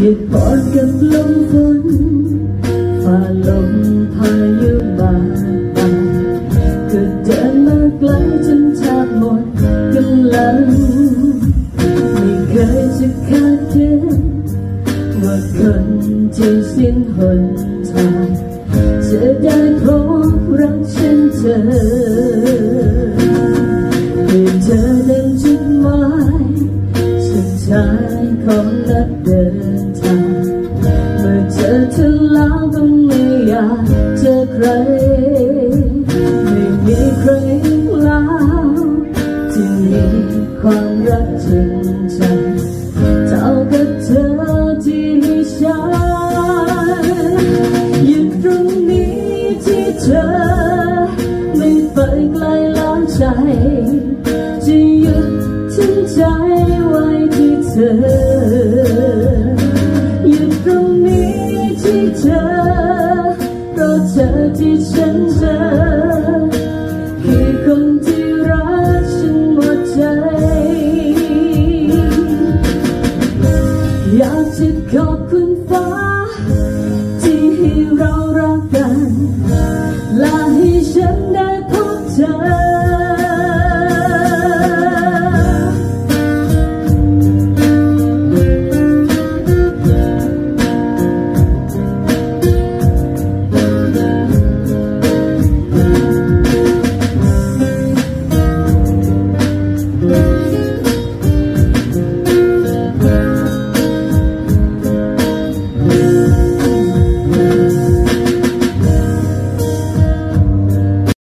หยุดพอดกับลมฝนฝ่าลมพายุบาดาก็เดินมาไกลจนแทบหมดกำลังไม่เคยจะคาดคิดว่าคนที่สิ้นหนทางจะได้พบรักเช่นเธอให้เธอนั้นจุดหมายสุดท้ายของนัด ดินทางเมื่อเจอเธอแล้วก็ไม่อยากเจอใคร ไม่มีใครแล้วที่มีความรักจริงใจเท่ากับเธอที่ให้ฉันอยู่ตรงนี้ที่เธอ เธอเพราะเธอที่ฉันเจอคือคนที่รักฉันหมดใจ อยากจะขอบคุณฟ้า